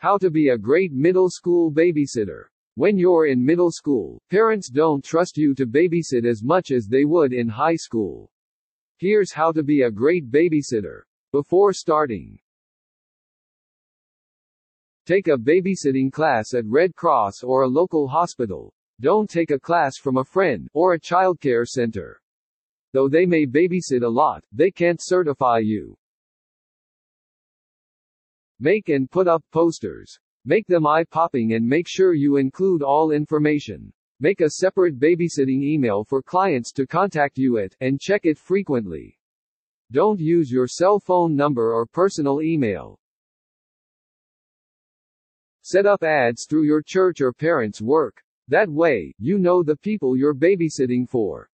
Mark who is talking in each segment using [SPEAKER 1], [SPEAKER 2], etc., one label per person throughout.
[SPEAKER 1] How to be a great middle school babysitter. When you're in middle school, parents don't trust you to babysit as much as they would in high school. Here's how to be a great babysitter. Before starting, take a babysitting class at Red Cross or a local hospital. Don't take a class from a friend or a childcare center. Though they may babysit a lot, they can't certify you. Make and put up posters. Make them eye-popping and make sure you include all information. Make a separate babysitting email for clients to contact you at, and check it frequently. Don't use your cell phone number or personal email. Set up ads through your church or parents' work. That way, you know the people you're babysitting for.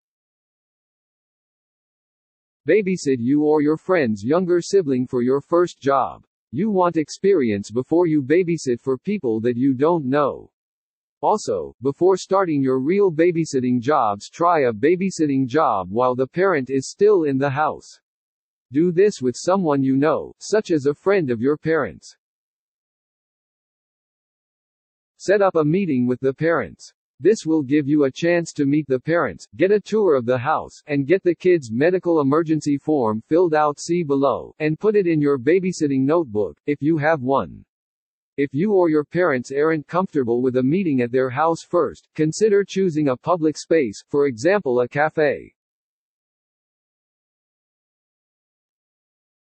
[SPEAKER 1] Babysit you or your friend's younger sibling for your first job. You want experience before you babysit for people that you don't know. Also, before starting your real babysitting jobs try a babysitting job while the parent is still in the house. Do this with someone you know, such as a friend of your parents. Set up a meeting with the parents. This will give you a chance to meet the parents, get a tour of the house, and get the kids' medical emergency form filled out see below, and put it in your babysitting notebook, if you have one. If you or your parents aren't comfortable with a meeting at their house first, consider choosing a public space, for example a cafe.